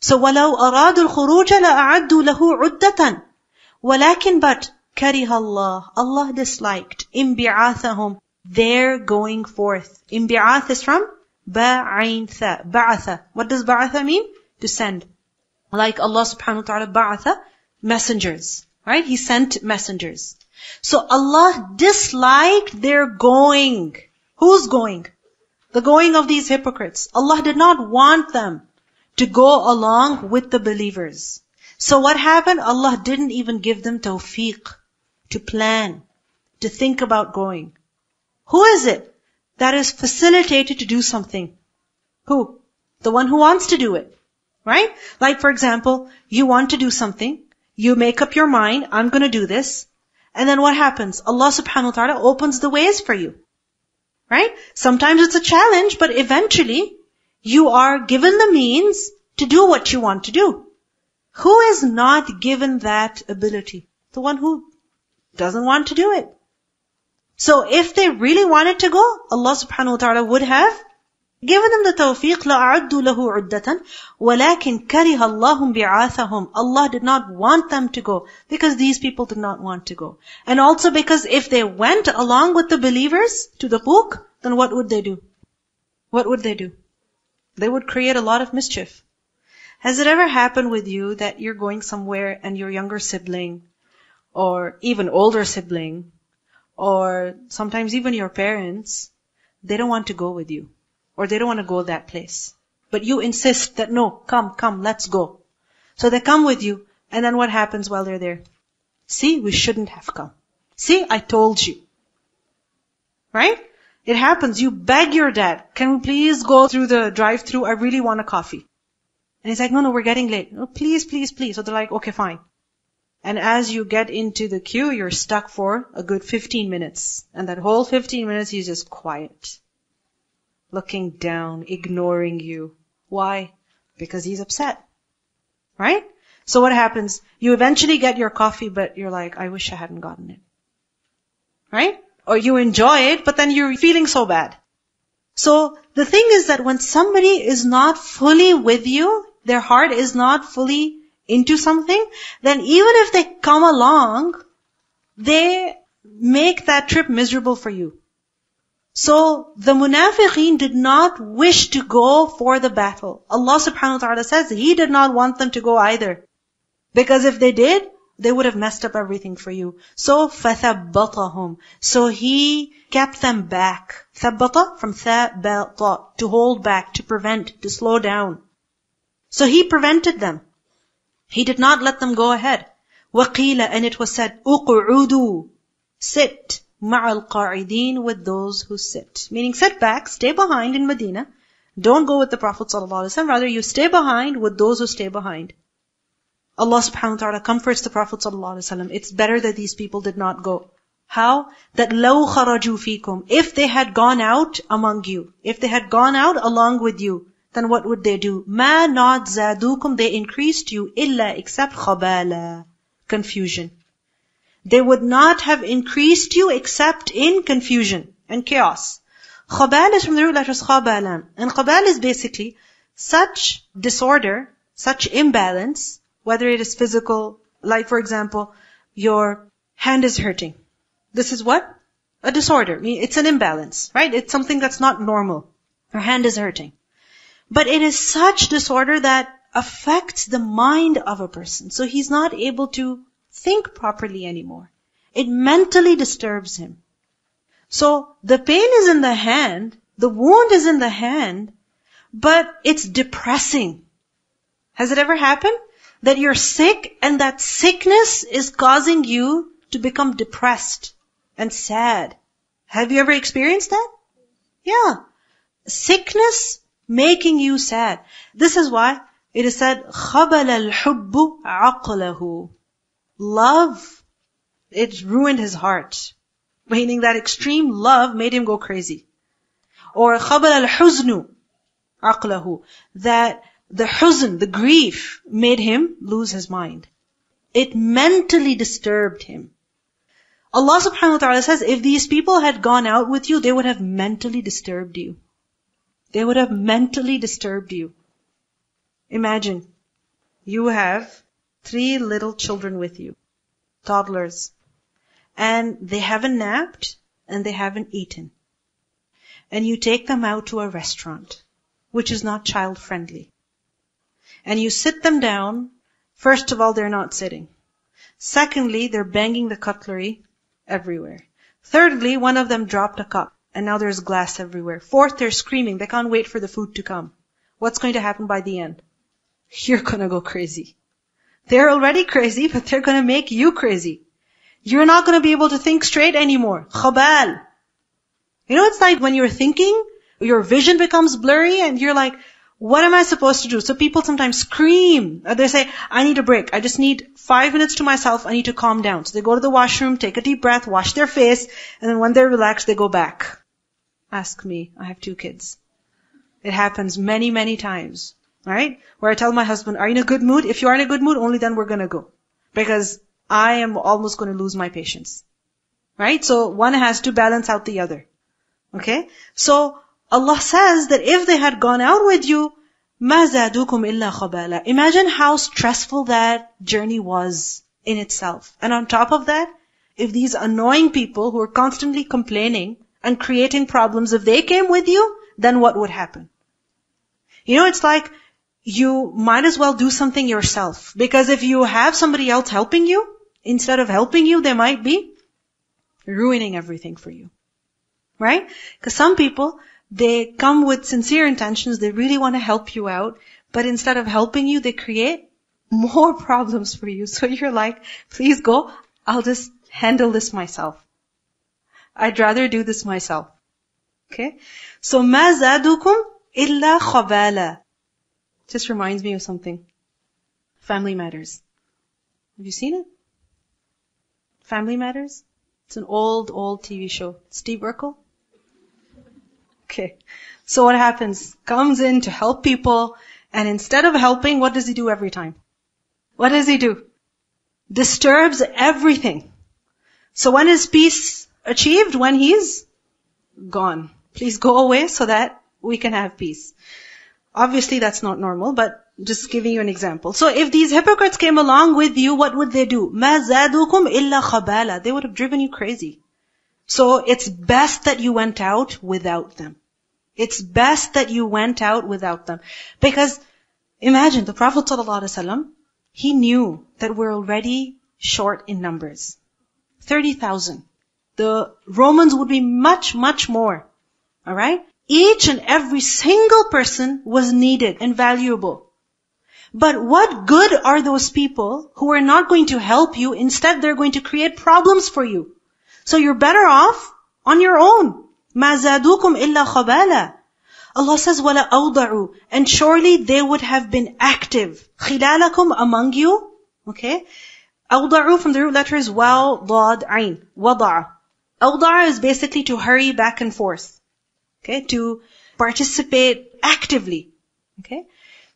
So وَلَوْ أَرَادُوا الْخُرُوجَ لَأَعَدُّوا لَهُ عُدَّةً وَلَكِنْ but كَرِهَ اللَّهِ Allah disliked إِنْبِعَاثَهُم their going forth. إِنْبِعَاث is from بَعَيْنْ ثَ بَعَثَ What does بَعَثَ mean? To send. Like Allah subhanahu wa ta'ala ba'atha messengers. Right? He sent messengers. So Allah disliked their going. Who's going? The going of these hypocrites. Allah did not want them to go along with the believers. So what happened? Allah didn't even give them tawfiq to plan, to think about going. Who is it that is facilitated to do something? Who? The one who wants to do it. Right? Like for example, you want to do something, you make up your mind, I'm gonna do this, and then what happens? Allah subhanahu wa ta'ala opens the ways for you. Right? Sometimes it's a challenge, but eventually you are given the means to do what you want to do. Who is not given that ability? The one who doesn't want to do it. So if they really wanted to go, Allah subhanahu wa ta'ala would have given them the tawfiq, لَأَعَدُّ لَهُ عُدَّةً وَلَكِنْ كَرِهَ اللَّهُمْ Allah did not want them to go because these people did not want to go. And also because if they went along with the believers to Tabuk, then what would they do? What would they do? They would create a lot of mischief. Has it ever happened with you that you're going somewhere and your younger sibling or even older sibling or sometimes even your parents, they don't want to go with you or they don't want to go that place. But you insist that no, come, come, let's go. So they come with you and then what happens while they're there? See, we shouldn't have come. See, I told you. Right? It happens. You beg your dad, can we please go through the drive-through? I really want a coffee. And he's like, no, no, we're getting late. No, please, please, please. So they're like, okay, fine. And as you get into the queue, you're stuck for a good 15 minutes. And that whole 15 minutes, he's just quiet. Looking down, ignoring you. Why? Because he's upset. Right? So what happens? You eventually get your coffee, but you're like, I wish I hadn't gotten it. Right? Or you enjoy it, but then you're feeling so bad. So the thing is that when somebody is not fully with you, their heart is not fully into something, then even if they come along, they make that trip miserable for you. So the munafiqeen did not wish to go for the battle. Allah subhanahu wa ta'ala says He did not want them to go either. Because if they did, they would have messed up everything for you. So فَثَبَّطَهُمْ So He kept them back. ثَبَّطَ from ثَبَّطَ To hold back, to prevent, to slow down. So He prevented them. He did not let them go ahead. وَقِيلَ And it was said, أُقْعُدُوا Sit مَعَ الْقَاعِدِينَ With those who sit. Meaning sit back, stay behind in Medina. Don't go with the Prophet ﷺ. Rather, you stay behind with those who stay behind. Allah subhanahu wa ta'ala comforts the Prophet ﷺ. It's better that these people did not go. How? That لَوْ خَرَجُوا فِيكُمْ If they had gone out among you, if they had gone out along with you, then what would they do? Ma not zadukum, they increased you illa except khabala, confusion. They would not have increased you except in confusion and chaos. Khabal is from the root letters khabalan. And khabal is basically such disorder, such imbalance, whether it is physical, like for example, your hand is hurting. This is what? A disorder. It's an imbalance, right? It's something that's not normal. Your hand is hurting. But it is such disorder that affects the mind of a person. So he's not able to think properly anymore. It mentally disturbs him. So the pain is in the hand, the wound is in the hand, but it's depressing. Has it ever happened? That you're sick and that sickness is causing you to become depressed and sad. Have you ever experienced that? Yeah. Sickness making you sad. This is why it is said, خَبَلَ الْحُبُّ عَقْلَهُ Love, it ruined his heart. Meaning that extreme love made him go crazy. Or خَبَلَ الْحُزْنُ عَقْلَهُ That the huzn, the grief, made him lose his mind. It mentally disturbed him. Allah subhanahu wa ta'ala says, if these people had gone out with you, they would have mentally disturbed you. They would have mentally disturbed you. Imagine, you have three little children with you, toddlers, and they haven't napped and they haven't eaten. And you take them out to a restaurant, which is not child friendly. And you sit them down. First of all, they're not sitting. Secondly, they're banging the cutlery everywhere. Thirdly, one of them dropped a cup and now there's glass everywhere. Fourth, they're screaming. They can't wait for the food to come. What's going to happen by the end? You're gonna go crazy. They're already crazy, but they're gonna make you crazy. You're not gonna be able to think straight anymore. Khabal. You know, it's like when you're thinking, your vision becomes blurry and you're like, what am I supposed to do? So people sometimes scream. Uh, they say, I need a break. I just need five minutes to myself. I need to calm down. So they go to the washroom, take a deep breath, wash their face, and then when they're relaxed, they go back. Ask me. I have two kids. It happens many, many times. Right? Where I tell my husband, are you in a good mood? If you are in a good mood, only then we're gonna go. Because I am almost gonna lose my patience. Right? So one has to balance out the other. Okay? So Allah says that if they had gone out with you, مَا زَادُوكُمْ إِلَّا خَبَالًا Imagine how stressful that journey was in itself. And on top of that, if these annoying people who are constantly complaining and creating problems, if they came with you, then what would happen? You know, it's like you might as well do something yourself. Because if you have somebody else helping you, instead of helping you, they might be ruining everything for you. Right? Because some people, they come with sincere intentions, they really want to help you out, but instead of helping you, they create more problems for you. So you're like, please go, I'll just handle this myself. I'd rather do this myself. Okay? So ما زادوكم إلا خبالا. Just reminds me of something. Family Matters. Have you seen it? Family Matters? It's an old, old TV show. Steve Urkel? Okay. So what happens? Comes in to help people, and instead of helping, what does he do every time? What does he do? Disturbs everything. So when is peace achieved? When he's gone. Please go away so that we can have peace. Obviously that's not normal, but just giving you an example. So if these hypocrites came along with you, what would they do? مَا زَادُكُمْ إِلَّا خَبَالًا They would have driven you crazy. So it's best that you went out without them. It's best that you went out without them. Because imagine the Prophet ﷺ, he knew that we're already short in numbers. 30,000. The Romans would be much, much more. Alright? Each and every single person was needed and valuable. But what good are those people who are not going to help you? Instead, they're going to create problems for you. So you're better off on your own. مَا زَادُوكُمْ إِلَّا خَبَالًا Allah says, وَلَا أَوْضَعُوا And surely they would have been active. خِلَالَكُمْ Among you. Okay? أَوْضَعُوا from the root letters waw, ضاد, عين. وَضَعَ أَوْضَعَ is basically to hurry back and forth. Okay? To participate actively. Okay?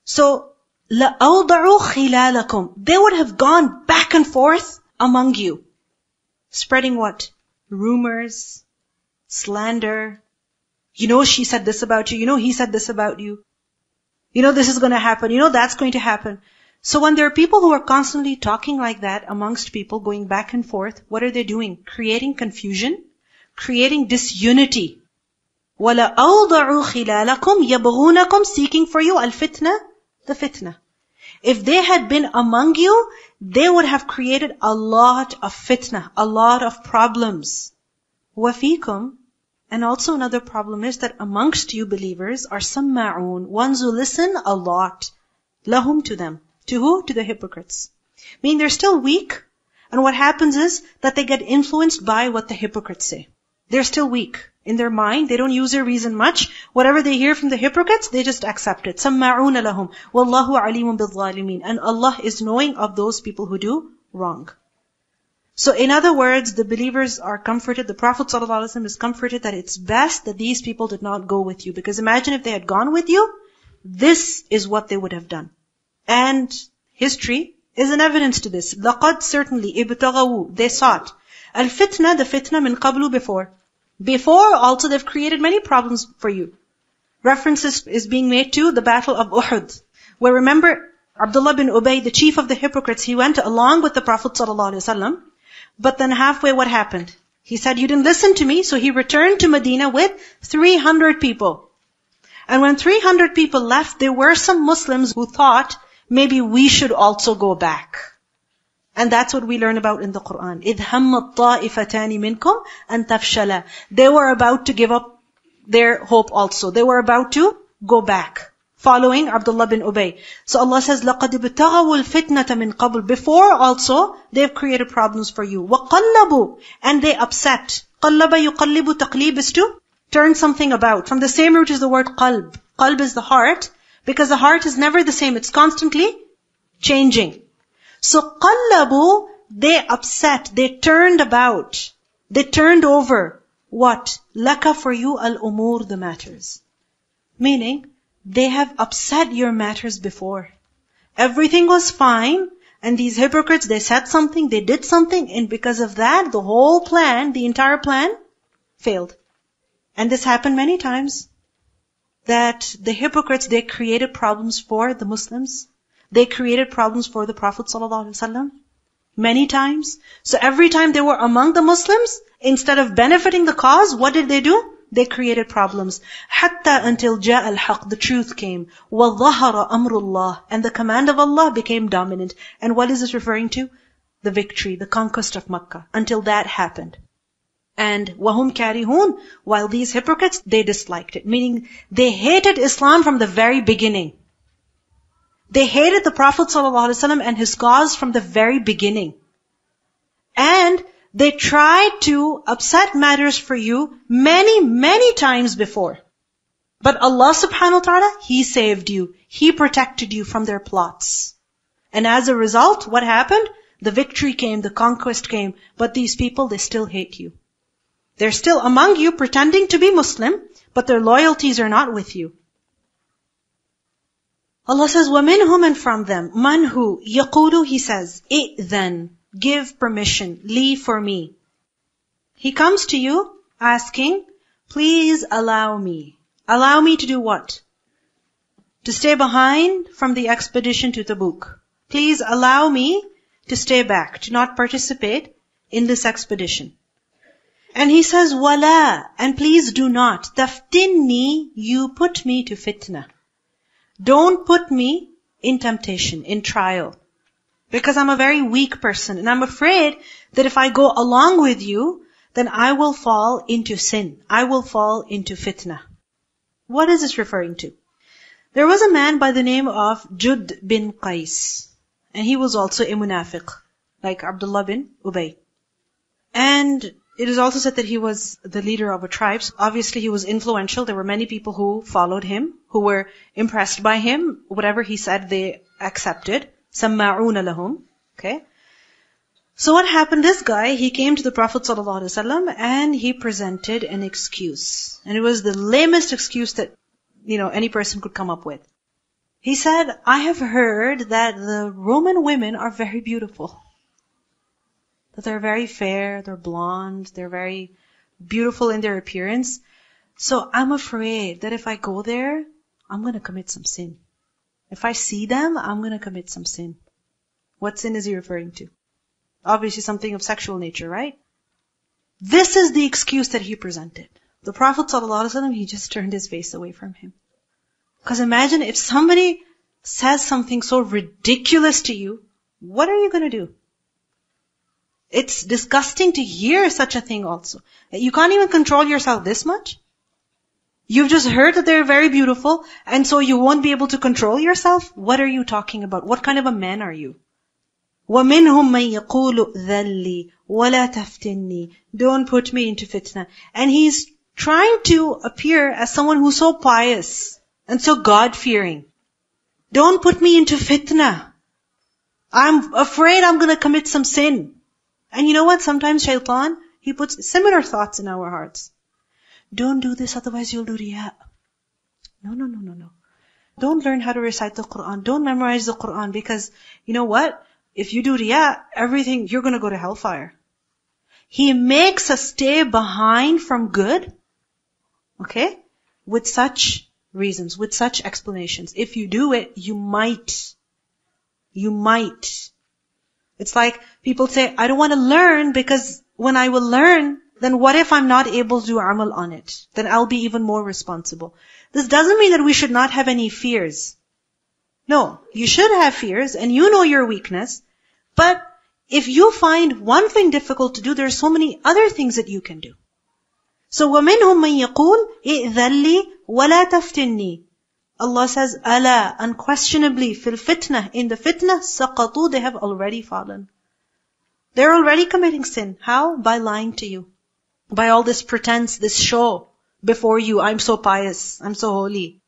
So, لَأَوْضَعُوا خِلَالَكُمْ They would have gone back and forth among you. Spreading what? rumors, slander. You know she said this about you. You know he said this about you. You know this is going to happen. You know that's going to happen. So when there are people who are constantly talking like that amongst people, going back and forth, what are they doing? Creating confusion, creating disunity. وَلَا أَوْضَعُوا خِلَالَكُمْ يَبْغُونَكُمْ Seeking for you al-fitna, the fitna. If they had been among you, they would have created a lot of fitna, a lot of problems. وَفِيكُمْ And also another problem is that amongst you believers are samma'un, ones who listen a lot. Lahum to them. To who? To the hypocrites. Meaning they're still weak. And what happens is that they get influenced by what the hypocrites say. They're still weak in their mind. They don't use their reason much. Whatever they hear from the hypocrites, they just accept it. سَمَّعُونَ لَهُمْ وَاللَّهُ عَلِيمٌ بِالظَّالِمِينَ And Allah is knowing of those people who do wrong. So in other words, the believers are comforted, the Prophet ﷺ is comforted that it's best that these people did not go with you. Because imagine if they had gone with you, this is what they would have done. And history is an evidence to this. لَقَدْ certainly ابْتَغَوُوا They sought. Al-fitna, the fitna min qablu before. Before also they've created many problems for you. References is being made to the battle of Uhud. Where remember, Abdullah bin Ubay, the chief of the hypocrites, he went along with the Prophet ﷺ, but then halfway what happened? He said, you didn't listen to me, so he returned to Medina with 300 people. And when 300 people left, there were some Muslims who thought, maybe we should also go back. And that's what we learn about in the Quran. إِذْ هَمَّ الطَّائِفَتَانِ مِنْكُمْ أَن تَفْشَلَ They were about to give up their hope also. They were about to go back. Following Abdullah bin Ubay. So Allah says, لَقَدْ ابْتَغَوُا الْفِتْنَةَ مِنْ قَبْلِ Before also, they've created problems for you. وَقَلَّبُوا And they upset. قَلَّبَ يُقَلِّبُ تَقْلِيب is to turn something about. From the same root is the word qalb. Qalb is the heart, because the heart is never the same. It's constantly changing. So qallabu, they upset, they turned about, they turned over. What? Laka for you al-umur, the matters. Meaning, they have upset your matters before. Everything was fine, and these hypocrites, they said something, they did something, and because of that, the whole plan, the entire plan, failed. And this happened many times. That the hypocrites, they created problems for the Muslims. They created problems for the Prophet ﷺ. Many times. So every time they were among the Muslims, instead of benefiting the cause, what did they do? They created problems. Hatta until جاء الحق, the truth came. وَظَهَرَ أَمْرُ اللَّهِ And the command of Allah became dominant. And what is this referring to? The victory, the conquest of Makkah. Until that happened. And وَهُمْ كَارِهُونَ While these hypocrites, they disliked it. Meaning, they hated Islam from the very beginning. They hated the Prophet ﷺ and his cause from the very beginning. And they tried to upset matters for you many, many times before. But Allah subhanahu wa ta'ala, He saved you. He protected you from their plots. And as a result, what happened? The victory came, the conquest came, but these people, they still hate you. They're still among you pretending to be Muslim, but their loyalties are not with you. Allah says, وَمِنْهُمْ and from them, man who, يَقُولُ he says, then give permission, leave for me. He comes to you asking, please allow me. Allow me to do what? To stay behind from the expedition to Tabuk. Please allow me to stay back, to not participate in this expedition. And he says, wala, and please do not, taftinni, you put me to fitna. Don't put me in temptation, in trial. Because I'm a very weak person and I'm afraid that if I go along with you, then I will fall into sin. I will fall into fitna. What is this referring to? There was a man by the name of Jud bin Qais. And he was also a munafiq, like Abdullah bin Ubay. And it is also said that he was the leader of a tribe. So obviously he was influential. There were many people who followed him, who were impressed by him. Whatever he said, they accepted. سَمَّعُونَ لَهُمْ Okay. So what happened? This guy, he came to the Prophet ﷺ and he presented an excuse. And it was the lamest excuse that, you know, any person could come up with. He said, I have heard that the Roman women are very beautiful that they're very fair, they're blonde, they're very beautiful in their appearance. So I'm afraid that if I go there, I'm gonna commit some sin. If I see them, I'm gonna commit some sin. What sin is he referring to? Obviously something of sexual nature, right? This is the excuse that he presented. The Prophet ﷺ, he just turned his face away from him. Because imagine if somebody says something so ridiculous to you, what are you gonna do? It's disgusting to hear such a thing also. You can't even control yourself this much. You've just heard that they're very beautiful, and so you won't be able to control yourself? What are you talking about? What kind of a man are you? وَمِنْهُمْ مَنْ يَقُولُ ذَلِّي وَلَا تَفْتِنِّي Don't put me into fitna. And he's trying to appear as someone who's so pious and so God-fearing. Don't put me into fitna. I'm afraid I'm gonna commit some sin. And you know what? Sometimes shaitan, he puts similar thoughts in our hearts. Don't do this, otherwise you'll do riyah. No, no, no, no, no. Don't learn how to recite the Quran. Don't memorize the Quran because, you know what? If you do riyah, everything, you're gonna go to hellfire. He makes us stay behind from good. Okay? With such reasons, with such explanations. If you do it, you might You might. It's like people say, I don't want to learn because when I will learn, then what if I'm not able to do amal on it? Then I'll be even more responsible. This doesn't mean that we should not have any fears. No, you should have fears and you know your weakness, but if you find one thing difficult to do, there are so many other things that you can do. So وَمِنْهُمْ مَنْ يَقُولُ إِئْذَنْ لِي وَلَا تَفْتِنِّي Allah says, Allah, unquestionably, fil fitna, in the fitna, saqatu, they have already fallen. They're already committing sin. How? By lying to you. By all this pretense, this show before you, I'm so pious, I'm so holy.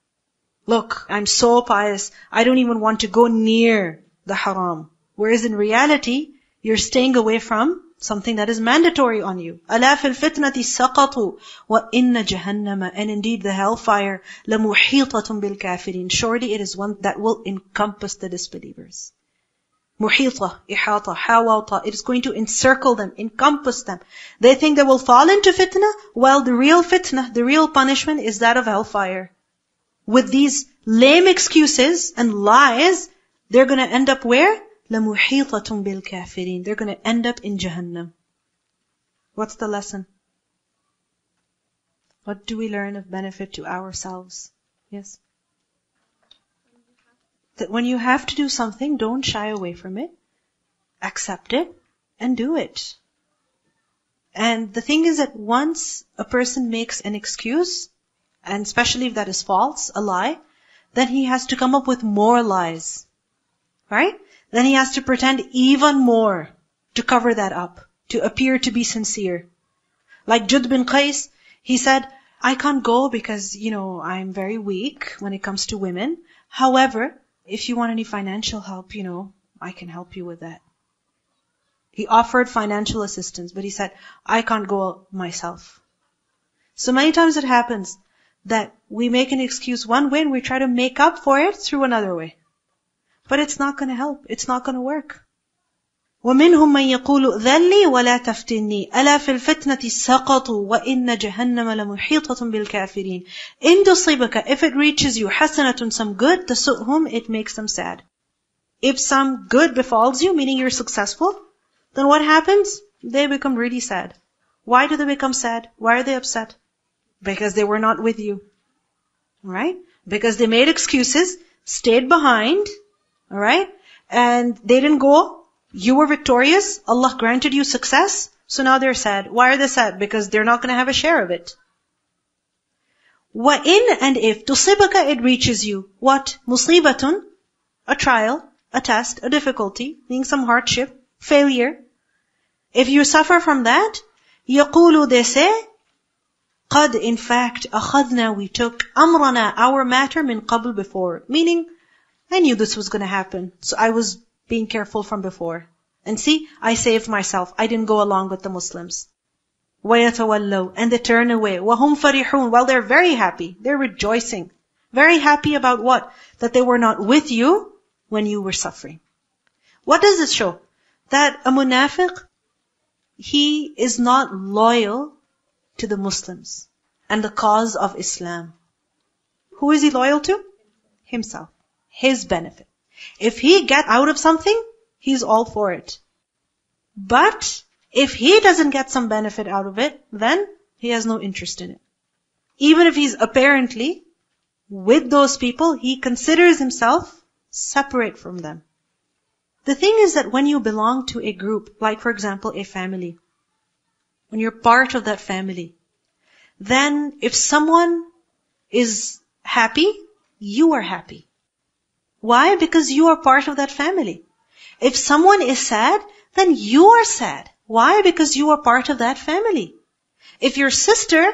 Look, I'm so pious, I don't even want to go near the haram. Whereas in reality, you're staying away from something that is mandatory on you. أَلَا فِي الْفِتْنَةِ سَقَطُوا وَإِنَّ جَهَنَّمَ And indeed the hellfire لَمُحِيطَةٌ بِالْكَافِرِينَ Surely it is one that will encompass the disbelievers. Muhita, ihata, hawata. It is going to encircle them, encompass them. They think they will fall into fitna. Well, the real fitna, the real punishment is that of hellfire. With these lame excuses and lies, they're going to end up where? لَمُحِيطَةٌ بِالْكَافِرِينَ They're going to end up in Jahannam. What's the lesson? What do we learn of benefit to ourselves? Yes? That when you have to do something, don't shy away from it. Accept it and do it. And the thing is that once a person makes an excuse, and especially if that is false, a lie, then he has to come up with more lies. Right? Then he has to pretend even more to cover that up, to appear to be sincere. Like Jud bin Qais, he said, I can't go because, you know, I'm very weak when it comes to women. However, if you want any financial help, you know, I can help you with that. He offered financial assistance, but he said, I can't go myself. So many times it happens that we make an excuse one way and we try to make up for it through another way. But it's not going to help. It's not going to work. ومنهم من يقول ذلي ولا تفتني ألا في الفتنة سقطوا وإن جهنم لمحيطة بالكافرين إن تصيبك if it reaches you حسنة some good تسؤهم it makes them sad if some good befalls you meaning you're successful then what happens they become really sad why do they become sad why are they upset because they were not with you right because they made excuses stayed behind Alright? And they didn't go. You were victorious. Allah granted you success. So now they're sad. Why are they sad? Because they're not going to have a share of it. وَإِنْ and if tusibaka it reaches you. What? Musibatun, a trial, a test, a difficulty, meaning some hardship, failure. If you suffer from that, يَقُولُ they say, قَدْ in fact, أَخَذْنَا we took أَمْرَنَا our matter min qabl before. Meaning, I knew this was going to happen. So I was being careful from before. And see, I saved myself. I didn't go along with the Muslims. وَيَتَوَلَّوْا And they turn away. وَهُمْ فَرِحُونَ While they're very happy. They're rejoicing. Very happy about what? That they were not with you when you were suffering. What does this show? That a munafiq, he is not loyal to the Muslims and the cause of Islam. Who is he loyal to? Himself his benefit. If he get out of something, he's all for it. But if he doesn't get some benefit out of it, then he has no interest in it. Even if he's apparently with those people, he considers himself separate from them. The thing is that when you belong to a group, like for example a family, when you're part of that family, then if someone is happy, you are happy. Why? Because you are part of that family. If someone is sad, then you are sad. Why? Because you are part of that family. If your sister,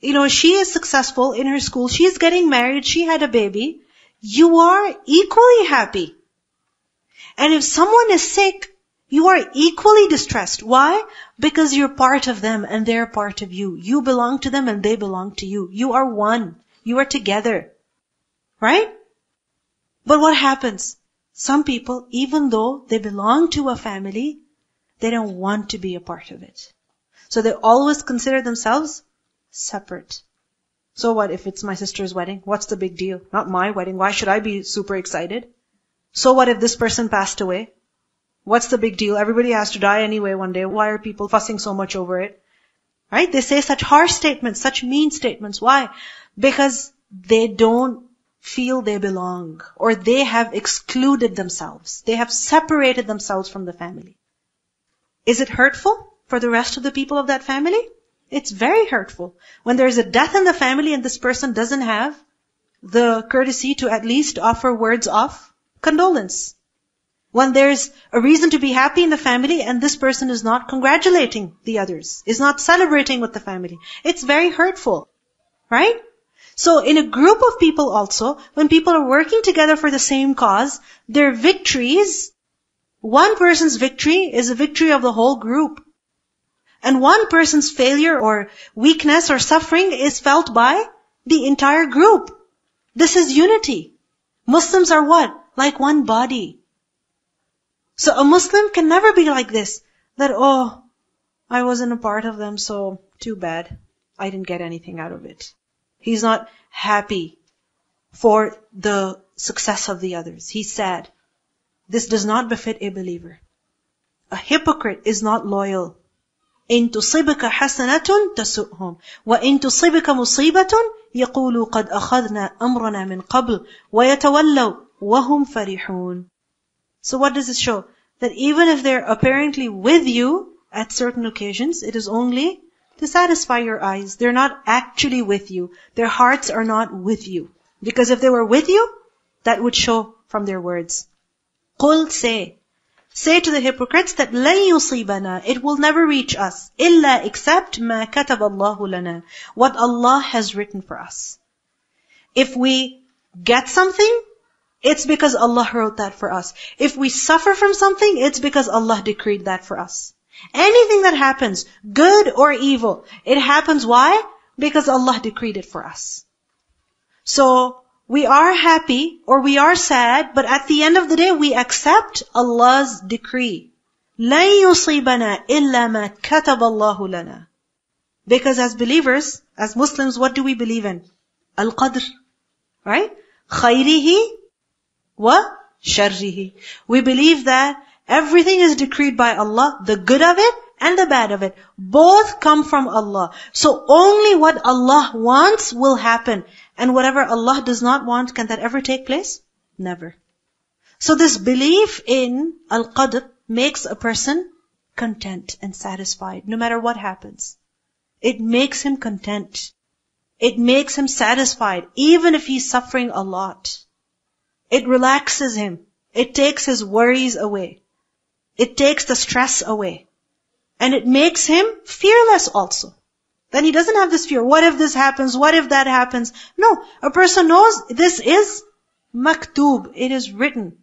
you know, she is successful in her school, she is getting married, she had a baby, you are equally happy. And if someone is sick, you are equally distressed. Why? Because you're part of them and they're part of you. You belong to them and they belong to you. You are one. You are together. Right? But what happens? Some people, even though they belong to a family, they don't want to be a part of it. So they always consider themselves separate. So what if it's my sister's wedding? What's the big deal? Not my wedding. Why should I be super excited? So what if this person passed away? What's the big deal? Everybody has to die anyway one day. Why are people fussing so much over it? Right? They say such harsh statements, such mean statements. Why? Because they don't feel they belong or they have excluded themselves. They have separated themselves from the family. Is it hurtful for the rest of the people of that family? It's very hurtful. When there's a death in the family and this person doesn't have the courtesy to at least offer words of condolence. When there's a reason to be happy in the family and this person is not congratulating the others, is not celebrating with the family. It's very hurtful. Right? So in a group of people also, when people are working together for the same cause, their victories, one person's victory is a victory of the whole group. And one person's failure or weakness or suffering is felt by the entire group. This is unity. Muslims are what? Like one body. So a Muslim can never be like this. That, oh, I wasn't a part of them, so too bad. I didn't get anything out of it. He's not happy for the success of the others. He's sad. This does not befit a believer. A hypocrite is not loyal. إن تصبك حسنة تسؤهم وإن تصبك مصيبة يقولوا قد أخذنا أمرنا من قبل ويتولوا وهم فرحون So what does it show? That even if they're apparently with you at certain occasions, it is only to satisfy your eyes. They're not actually with you. Their hearts are not with you. Because if they were with you, that would show from their words. قُلْ say, Say to the hypocrites that لَن يُصِيبَنَا It will never reach us. إِلَّا except مَا كَتَبَ اللَّهُ لَنَا What Allah has written for us. If we get something, it's because Allah wrote that for us. If we suffer from something, it's because Allah decreed that for us. Anything that happens, good or evil, it happens why? Because Allah decreed it for us. So, we are happy or we are sad, but at the end of the day, we accept Allah's decree. لَن يُصِيبَنَا إِلَّا مَا كَتَبَ اللَّهُ لَنَا Because as believers, as Muslims, what do we believe in? Al-Qadr. Right? خَيْرِهِ وَشَرِّهِ We believe that everything is decreed by Allah, the good of it and the bad of it. Both come from Allah. So only what Allah wants will happen. And whatever Allah does not want, can that ever take place? Never. So this belief in Al-Qadr makes a person content and satisfied, no matter what happens. It makes him content. It makes him satisfied, even if he's suffering a lot. It relaxes him. It takes his worries away. It takes the stress away. And it makes him fearless also. Then he doesn't have this fear. What if this happens? What if that happens? No. A person knows this is maktub. It is written.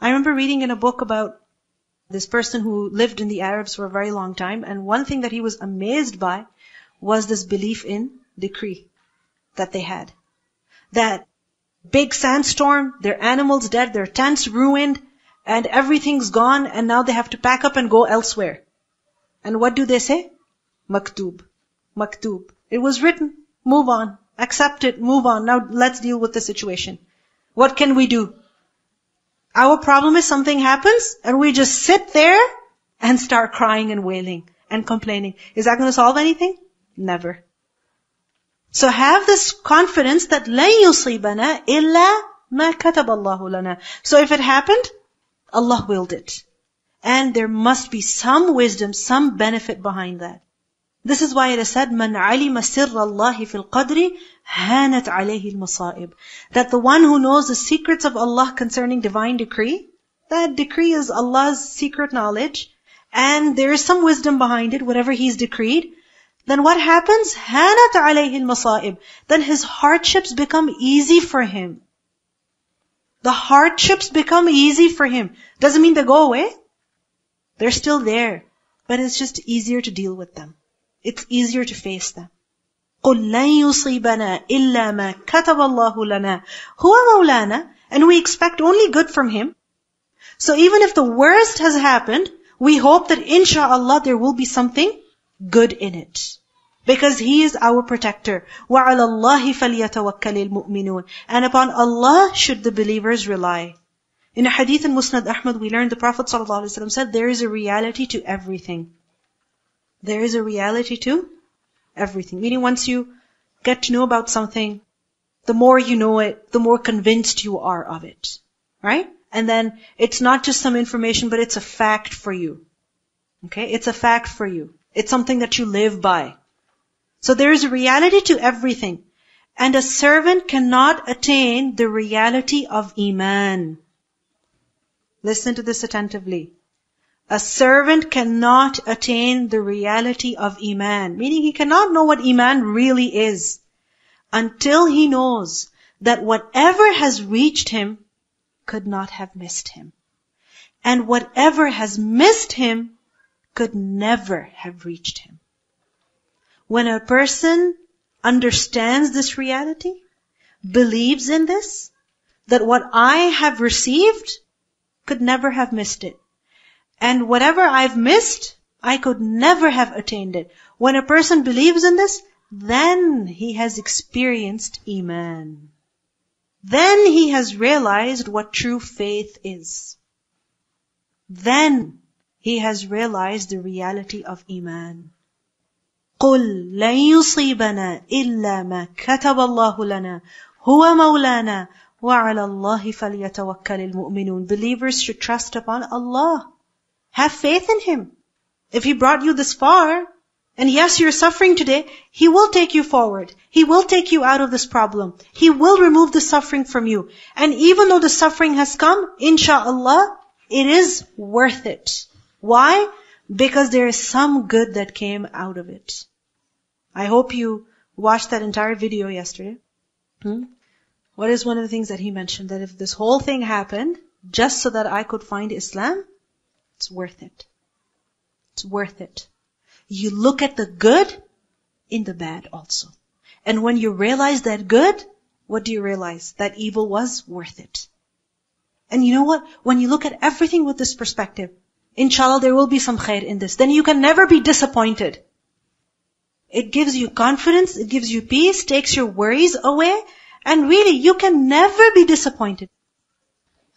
I remember reading in a book about this person who lived in the Arabs for a very long time, and one thing that he was amazed by was this belief in decree that they had. That big sandstorm, their animals dead, their tents ruined, and everything's gone, and now they have to pack up and go elsewhere. And what do they say? Maktub. Maktub. It was written. Move on. Accept it. Move on. Now let's deal with the situation. What can we do? Our problem is something happens and we just sit there and start crying and wailing and complaining. Is that going to solve anything? Never. So have this confidence that لَن يُصِيبَنَا إِلَّا مَا كَتَبَ اللَّهُ لَنَا. So if it happened, Allah willed it. And there must be some wisdom, some benefit behind that. This is why it is said, "Man alima sirra Allahi fil qadri, hanat alayhi al That the one who knows the secrets of Allah concerning divine decree, that decree is Allah's secret knowledge, and there is some wisdom behind it, whatever He's decreed. Then what happens? Hanat alayhi al Then his hardships become easy for him. The hardships become easy for him. Doesn't mean they go away. They're still there. But it's just easier to deal with them. It's easier to face them. قُلْ لَن يُصِيبَنَا إِلَّا مَا كَتَبَ اللَّهُ لَنَا هُوَ مَوْلَانَا And we expect only good from Him. So even if the worst has happened, we hope that insha'Allah there will be something good in it. Because He is our protector. وَعَلَى اللَّهِ فَلْيَتَوَكَّلِ الْمُؤْمِنُونَ And upon Allah should the believers rely. In a hadith in Musnad Ahmad, we learned the Prophet ﷺ said, there is a reality to everything. There is a reality to everything. Meaning once you get to know about something, the more you know it, the more convinced you are of it. Right? And then it's not just some information, but it's a fact for you. Okay? It's a fact for you. It's something that you live by. So there is a reality to everything. And a servant cannot attain the reality of Iman. Listen to this attentively. A servant cannot attain the reality of Iman, meaning he cannot know what Iman really is until he knows that whatever has reached him could not have missed him. And whatever has missed him could never have reached him. When a person understands this reality, believes in this, that what I have received could never have missed it. And whatever I've missed, I could never have attained it. When a person believes in this, then he has experienced Iman. Then he has realized what true faith is. Then he has realized the reality of Iman. قل لن يصيبنا إلا ما كتب الله لنا هو مولانا وعلى الله فليتوكل المؤمنون Believers should trust upon Allah. Have faith in Him. If He brought you this far, and yes, you're suffering today, He will take you forward. He will take you out of this problem. He will remove the suffering from you. And even though the suffering has come, inshallah, it is worth it. Why? Because there is some good that came out of it. I hope you watched that entire video yesterday. Hmm? What is one of the things that he mentioned? That if this whole thing happened just so that I could find Islam, it's worth it. It's worth it. You look at the good in the bad also. And when you realize that good, what do you realize? That evil was worth it. And you know what? When you look at everything with this perspective, inshallah there will be some khair in this. Then you can never be disappointed. It gives you confidence, it gives you peace, takes your worries away, and really you can never be disappointed.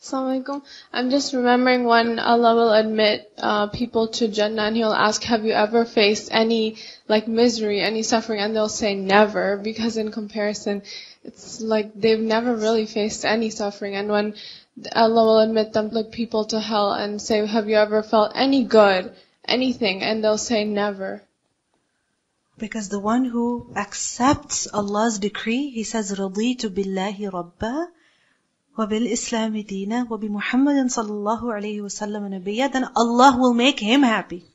Assalamualaikum. I'm just remembering when Allah will admit uh, people to Jannah and He'll ask, have you ever faced any like misery, any suffering? And they'll say never because in comparison, it's like they've never really faced any suffering. And when Allah will admit them like people to hell and say, have you ever felt any good, anything? And they'll say never. Because the one who accepts Allah's decree, he says, رَضِيتُ بِاللَّهِ رَبَّا وَبِالْإِسْلَامِ دِينًا وَبِمُحَمَّدٍ صَلَّى اللَّهُ عَلَيْهِ وَسَلَّمَ نَبِيًّا Then Allah will make him happy.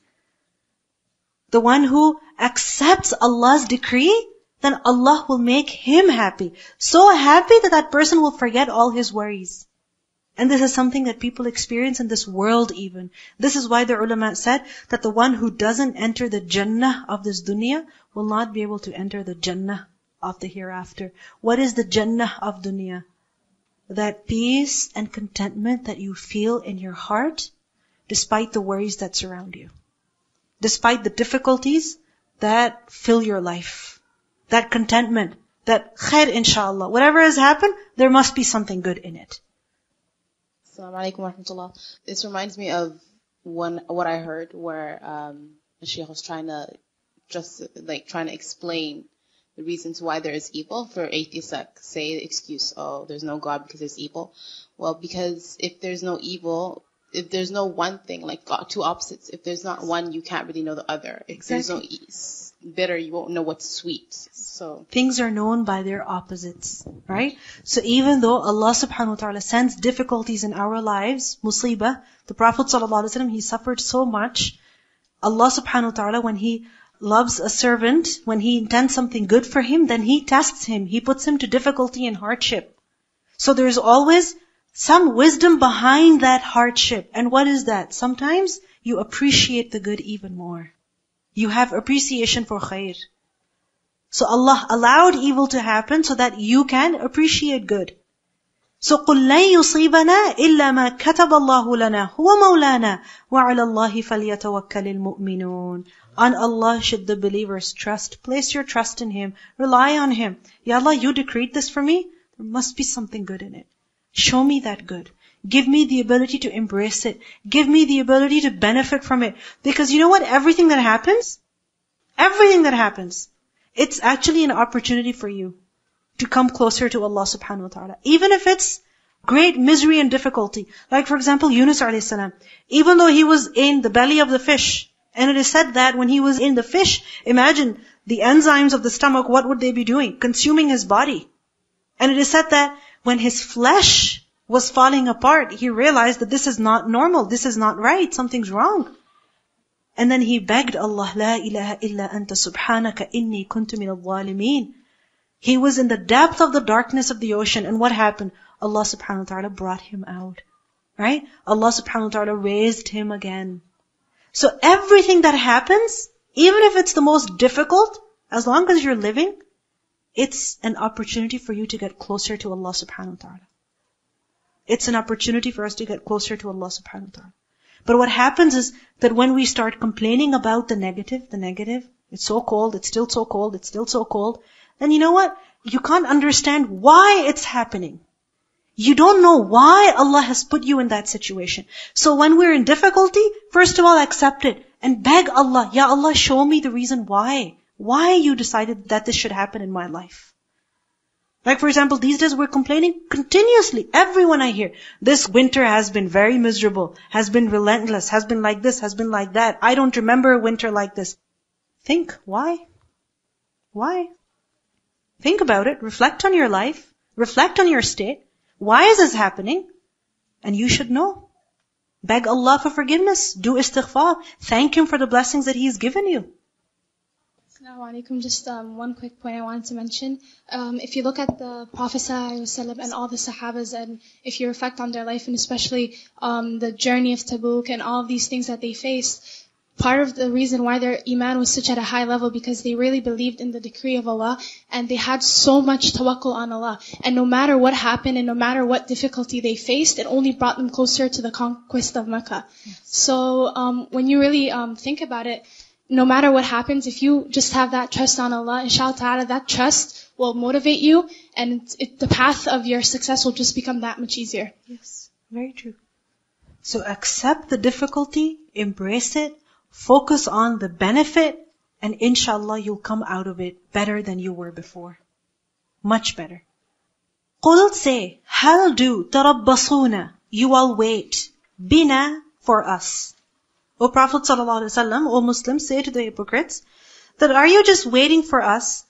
The one who accepts Allah's decree, then Allah will make him happy. So happy that that person will forget all his worries. And this is something that people experience in this world even. This is why the ulama said that the one who doesn't enter the Jannah of this dunya will not be able to enter the Jannah of the hereafter. What is the Jannah of dunya? That peace and contentment that you feel in your heart despite the worries that surround you. Despite the difficulties that fill your life. That contentment, that khair inshallah. Whatever has happened, there must be something good in it. Assalamu alaikum wa rahmatullah. This reminds me of one what I heard where um, the Sheikh was trying to just like trying to explain the reasons why there is evil for atheists that say the excuse, oh, there's no God because there's evil. Well, because if there's no evil, if there's no one thing, like God, two opposites, if there's not one, you can't really know the other. If exactly. there's no bitter, you won't know what's sweet. So things are known by their opposites, right? So even though Allah subhanahu wa ta'ala sends difficulties in our lives, musibah, the Prophet sallallahu he suffered so much. Allah subhanahu wa ta'ala, when He loves a servant, when He intends something good for him, then He tests him. He puts him to difficulty and hardship. So there's always some wisdom behind that hardship. And what is that? Sometimes you appreciate the good even more. You have appreciation for khair. So Allah allowed evil to happen so that you can appreciate good. So قُلْ لَن يُصِيبَنَا إِلَّا مَا كَتَبَ اللَّهُ لَنَا هُوَ مَوْلَانَا وَعَلَى اللَّهِ فَلْيَتَوَكَّلِ الْمُؤْمِنُونَ On Allah should the believers trust. Place your trust in Him. Rely on Him. Ya Allah, you decreed this for me. There must be something good in it. Show me that good. Give me the ability to embrace it. Give me the ability to benefit from it. Because you know what? Everything that happens, everything that happens, it's actually an opportunity for you to come closer to Allah subhanahu wa ta'ala. Even if it's great misery and difficulty. Like for example, Yunus alayhi salam. Even though he was in the belly of the fish, and it is said that when he was in the fish, imagine the enzymes of the stomach, what would they be doing? Consuming his body. And it is said that when his flesh was falling apart, he realized that this is not normal, this is not right, something's wrong. And then he begged Allah, La ilaha illa anta subhanaka inni kuntu min He was in the depth of the darkness of the ocean, and what happened? Allah subhanahu wa ta'ala brought him out. Right? Allah subhanahu wa ta'ala raised him again. So everything that happens, even if it's the most difficult, as long as you're living, it's an opportunity for you to get closer to Allah subhanahu wa ta'ala. It's an opportunity for us to get closer to Allah subhanahu wa ta'ala. But what happens is that when we start complaining about the negative, the negative, it's so cold, it's still so cold, it's still so cold, then you know what? You can't understand why it's happening. You don't know why Allah has put you in that situation. So when we're in difficulty, first of all accept it and beg Allah, Ya Allah, show me the reason why. Why you decided that this should happen in my life. Like for example, these days we're complaining continuously. Everyone I hear, this winter has been very miserable, has been relentless, has been like this, has been like that. I don't remember a winter like this. Think, why? Why? Think about it. Reflect on your life. Reflect on your state. Why is this happening? And you should know. Beg Allah for forgiveness. Do istighfar. Thank Him for the blessings that He has given you. Assalamualaikum. Just um, one quick point I wanted to mention. Um, if you look at the Prophet and all the Sahabas, and if you reflect on their life, and especially um, the journey of Tabuk and all of these things that they faced, part of the reason why their iman was such at a high level because they really believed in the decree of Allah and they had so much tawakkul on Allah. And no matter what happened and no matter what difficulty they faced, it only brought them closer to the conquest of Mecca. Yes. So um, when you really um, think about it, no matter what happens, if you just have that trust on Allah, inshallah ta'ala, that trust will motivate you and it, the path of your success will just become that much easier. Yes, very true. So accept the difficulty, embrace it, Focus on the benefit and inshallah you'll come out of it better than you were before. Much better. قُلْ say, هَلْ do تَرَبَّصُونَ You all wait. Bina for us. O Prophet ﷺ, O Muslims, say to the hypocrites, that are you just waiting for us?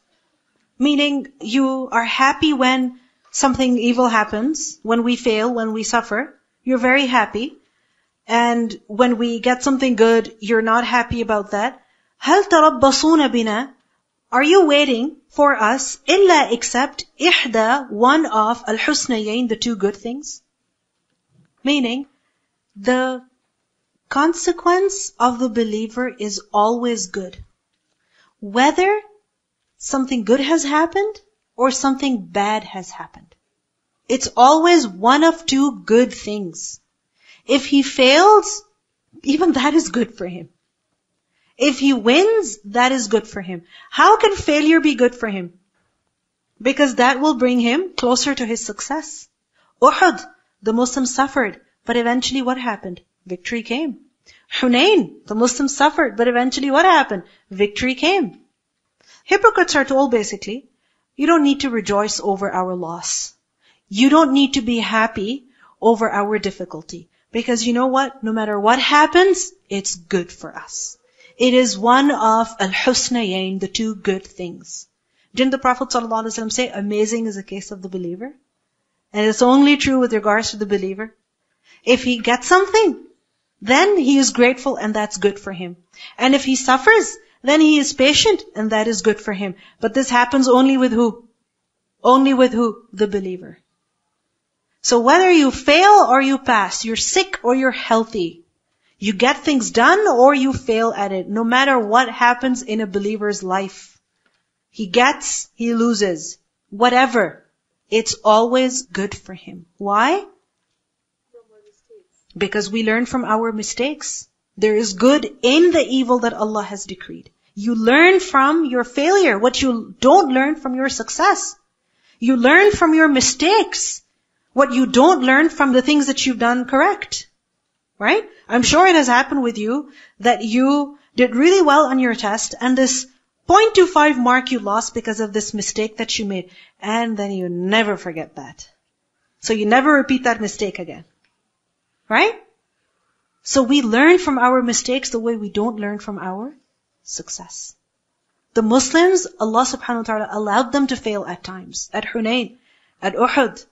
Meaning you are happy when something evil happens, when we fail, when we suffer. You're very happy. And when we get something good, you're not happy about that. هل تربصون بنا? Are you waiting for us إلا except إحدى one of الحسنيين, the two good things? Meaning, the consequence of the believer is always good. Whether something good has happened or something bad has happened. It's always one of two good things. If he fails, even that is good for him. If he wins, that is good for him. How can failure be good for him? Because that will bring him closer to his success. Uhud, the Muslims suffered, but eventually what happened? Victory came. Hunain, the Muslims suffered, but eventually what happened? Victory came. Hypocrites are told basically, you don't need to rejoice over our loss. You don't need to be happy over our difficulty. Because you know what? No matter what happens, it's good for us. It is one of al-husnayayn, the two good things. Didn't the Prophet ﷺ say, amazing is the case of the believer? And it's only true with regards to the believer. If he gets something, then he is grateful and that's good for him. And if he suffers, then he is patient and that is good for him. But this happens only with who? Only with who? The believer. So whether you fail or you pass, you're sick or you're healthy, you get things done or you fail at it, no matter what happens in a believer's life. He gets, he loses. Whatever. It's always good for him. Why? Because we learn from our mistakes. There is good in the evil that Allah has decreed. You learn from your failure, what you don't learn from your success. You learn from your mistakes. what you don't learn from the things that you've done correct. Right? I'm sure it has happened with you that you did really well on your test and this 0.25 mark you lost because of this mistake that you made. And then you never forget that. So you never repeat that mistake again. Right? So we learn from our mistakes the way we don't learn from our success. The Muslims, Allah subhanahu wa ta'ala allowed them to fail at times. At Hunayn, at Uhud,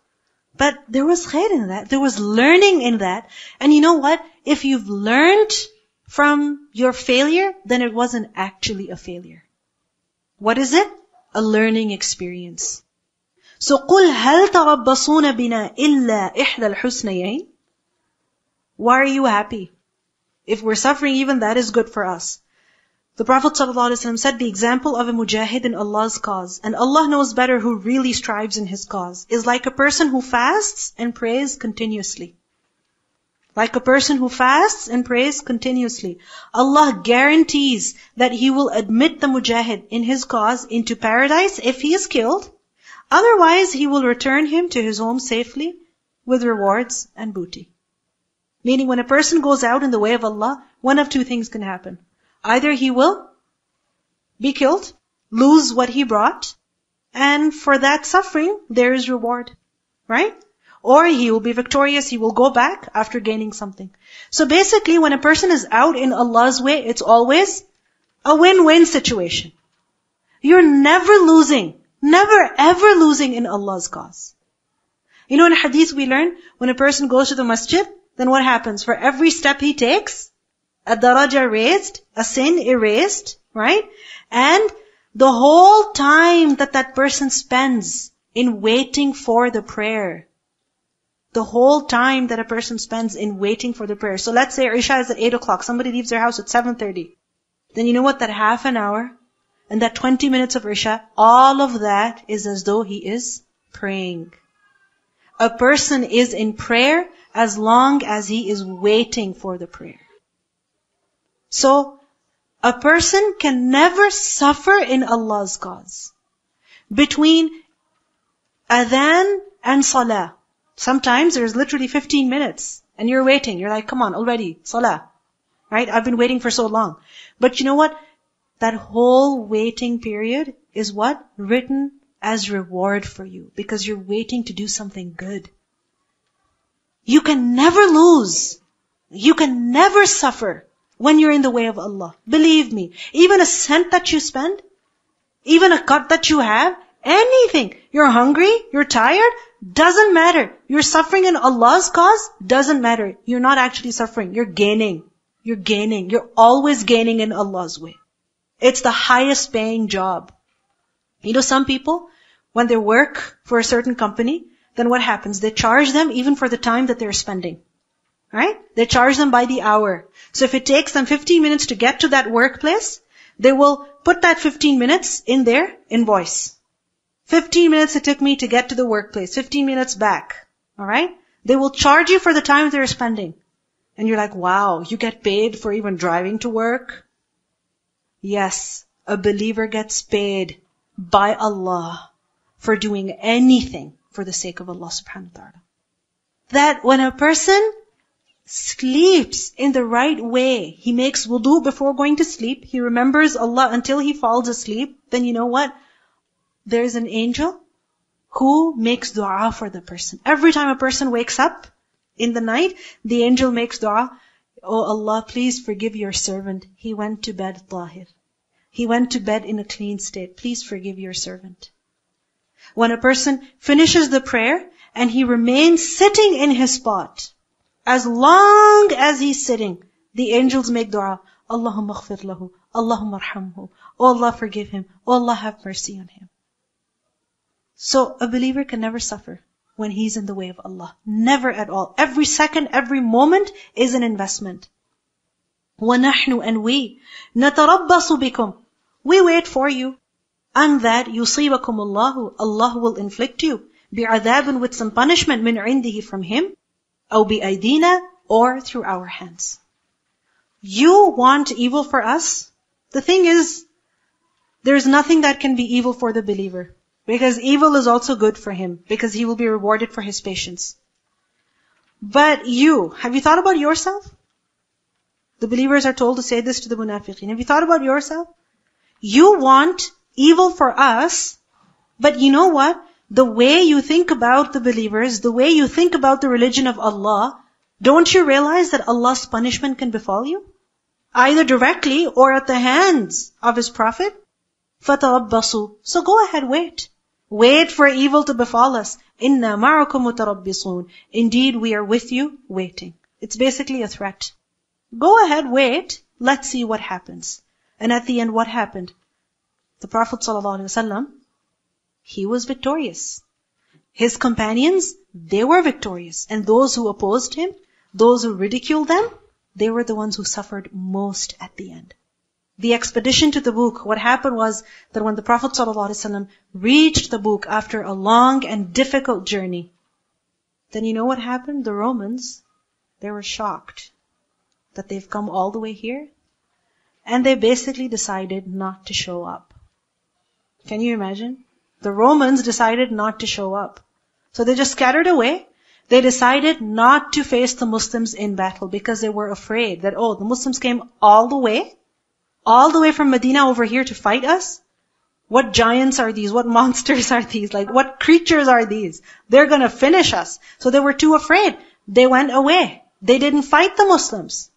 but there was khair in that. There was learning in that. And you know what? If you've learned from your failure, then it wasn't actually a failure. What is it? A learning experience. So قُلْ هَلْ تَرَبَّصُونَ بِنَا إِلَّا إِحْدَى الْحُسْنَيَيْنِ why are you happy? If we're suffering, even that is good for us. The Prophet ﷺ said the example of a mujahid in Allah's cause, and Allah knows better who really strives in His cause, is like a person who fasts and prays continuously. Like a person who fasts and prays continuously. Allah guarantees that He will admit the mujahid in his cause into paradise if he is killed. Otherwise, He will return him to his home safely with rewards and booty. Meaning when a person goes out in the way of Allah, one of two things can happen. Either he will be killed, lose what he brought, and for that suffering, there is reward. Right? Or he will be victorious, he will go back after gaining something. So basically, when a person is out in Allah's way, it's always a win-win situation. You're never losing, never ever losing in Allah's cause. You know in hadith we learn, when a person goes to the masjid, then what happens? For every step he takes, a daraja raised, a sin erased, right? And the whole time that that person spends in waiting for the prayer. The whole time that a person spends in waiting for the prayer. So let's say Isha is at 8 o'clock. Somebody leaves their house at 7.30. Then you know what? That half an hour and that 20 minutes of Isha, all of that is as though he is praying. A person is in prayer as long as he is waiting for the prayer. So, a person can never suffer in Allah's cause. Between adhan and salah. Sometimes there's literally 15 minutes and you're waiting. You're like, come on, already, salah. Right? I've been waiting for so long. But you know what? That whole waiting period is what? Written as reward for you because you're waiting to do something good. You can never lose. You can never suffer when you're in the way of Allah. Believe me, even a cent that you spend, even a cut that you have, anything, you're hungry, you're tired, doesn't matter. You're suffering in Allah's cause, doesn't matter. You're not actually suffering, you're gaining. You're gaining. You're always gaining in Allah's way. It's the highest paying job. You know, some people, when they work for a certain company, then what happens? They charge them even for the time that they're spending. Right? They charge them by the hour. So if it takes them 15 minutes to get to that workplace, they will put that 15 minutes in their invoice. 15 minutes it took me to get to the workplace. 15 minutes back. Alright? They will charge you for the time they're spending. And you're like, wow, you get paid for even driving to work? Yes, a believer gets paid by Allah for doing anything for the sake of Allah subhanahu wa ta'ala. That when a person sleeps in the right way, he makes wudu before going to sleep, he remembers Allah until he falls asleep, then you know what? There's an angel who makes dua for the person. Every time a person wakes up in the night, the angel makes dua, Oh Allah, please forgive your servant. He went to bed tahir. He went to bed in a clean state. Please forgive your servant. When a person finishes the prayer and he remains sitting in his spot, as long as he's sitting, the angels make dua. Allahumma khfir lahu. Allahumma arhamhu. Oh Allah forgive him. Oh Allah have mercy on him. So a believer can never suffer when he's in the way of Allah. Never at all. Every second, every moment is an investment. وَنَحْنُ and we نَتَرَبَّصُ بِكُمْ We wait for you. And that يُصِيبَكُمُ اللَّهُ Allah will inflict you بِعَذَابٍ with some punishment مِنْ عِنْدِهِ from Him أو بأيدينا or through our hands. You want evil for us? The thing is, there's nothing that can be evil for the believer. Because evil is also good for him, because he will be rewarded for his patience. But you, have you thought about yourself? The believers are told to say this to the munafiqeen. Have you thought about yourself? You want evil for us, but you know what? The way you think about the believers, the way you think about the religion of Allah, don't you realize that Allah's punishment can befall you? Either directly or at the hands of His Prophet? فَتَرَبَّصُوا So go ahead, wait. Wait for evil to befall us. إِنَّا مَعَكُمْ مُتَرَبِّصُونَ Indeed, we are with you, waiting. It's basically a threat. Go ahead, wait. Let's see what happens. And at the end, what happened? The Prophet ﷺ, he was victorious. His companions, they were victorious. And those who opposed him, those who ridiculed them, they were the ones who suffered most at the end. The expedition to Tabuk, what happened was that when the Prophet ﷺ reached Tabuk after a long and difficult journey, then you know what happened? The Romans, they were shocked that they've come all the way here. And they basically decided not to show up. Can you imagine? The Romans decided not to show up. So they just scattered away. They decided not to face the Muslims in battle because they were afraid that, oh, the Muslims came all the way, all the way from Medina over here to fight us? What giants are these? What monsters are these? Like, what creatures are these? They're gonna finish us. So they were too afraid. They went away. They didn't fight the Muslims.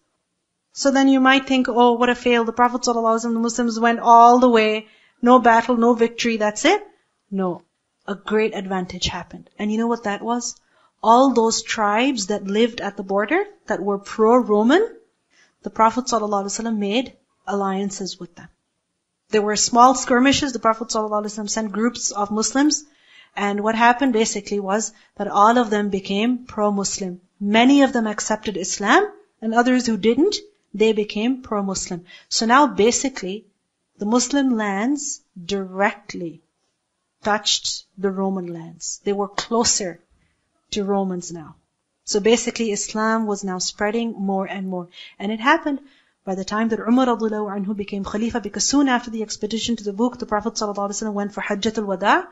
So then you might think, oh, what a fail. The Prophet ﷺ, the Muslims went all the way. No battle, no victory, that's it. No. A great advantage happened. And you know what that was? All those tribes that lived at the border, that were pro-Roman, the Prophet ﷺ made alliances with them. There were small skirmishes. The Prophet ﷺ sent groups of Muslims. And what happened basically was that all of them became pro-Muslim. Many of them accepted Islam, and others who didn't, they became pro-Muslim. So now basically, the Muslim lands directly touched the Roman lands. They were closer to Romans now. So basically Islam was now spreading more and more. And it happened by the time that Umar anhu became Khalifa because soon after the expedition to the Tabuk, the Prophet ﷺ went for Hajjat al-Wada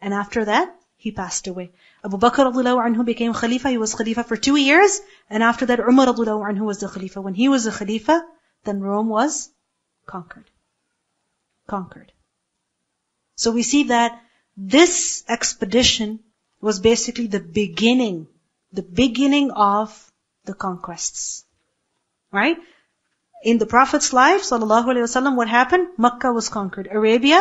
and after that, he passed away. Abu Bakr anhu became Khalifa, he was Khalifa for two years, and after that Umar anhu was the Khalifa. When he was the Khalifa, then Rome was conquered. Conquered. So we see that this expedition was basically the beginning, the beginning of the conquests. Right? In the Prophet's life, sallallahu alaihi wasallam, what happened? Makkah was conquered. Arabia,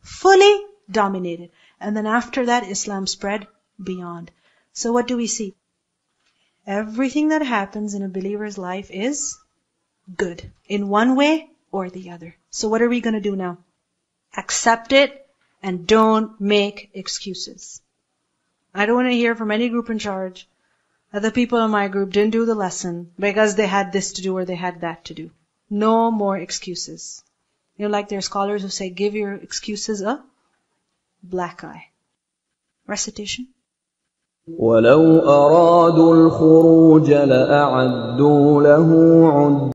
fully dominated. And then after that, Islam spread beyond. So what do we see? Everything that happens in a believer's life is good. In one way or the other. So what are we going to do now? Accept it and don't make excuses. I don't want to hear from any group in charge that the people in my group didn't do the lesson because they had this to do or they had that to do. No more excuses. You know, like there are scholars who say, give your excuses a black eye. Recitation. ولو أرادوا الخروج لأعدوا له عد